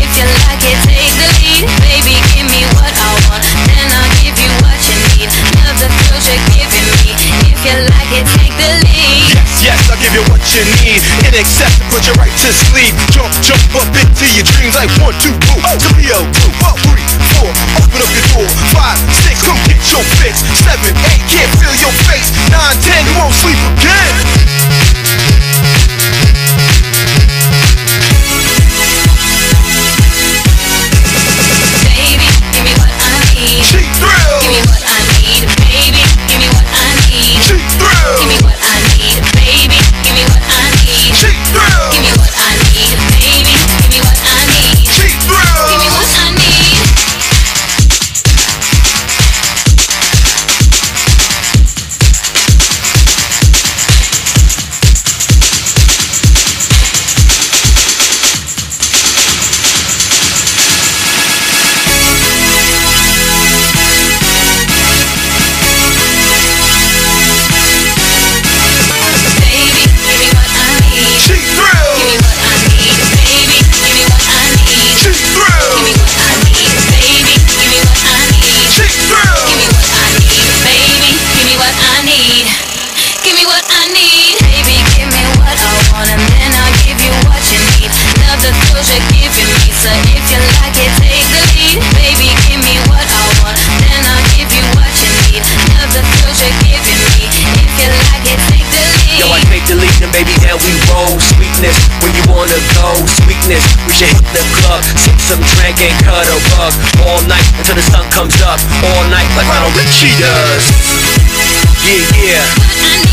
if you like it. Take the lead, baby. Give me what I want, then I'll give you what you need. Love the giving me. If you like it, take the lead. Yes, yes, I'll give you what you need. In excess, put your right to sleep. Jump, jump up into your dreams like one, two, two, oh. Open up your door. roll, sweetness, where you wanna go, sweetness, we should hit the club, sip some drink and cut a rug, all night until the sun comes up, all night like Lionel Richie does. Yeah, yeah.